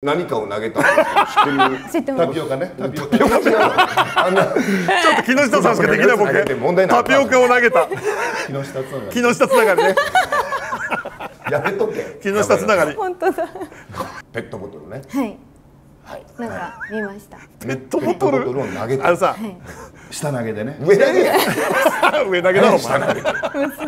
何かを投げたんですよ知ってるタピオカね。タピオカ。違うあんなちょっと木下さんしかできないボケタピオカを投げた。木下つながり木下つながりね。やめとけ。木下つながり。本当だ。ペットボトルね。はい。はい。なんか見ました。ペットボトル？を投げた。あのさ下投げでね。上投げ。上投げ。だろお前。下投げ。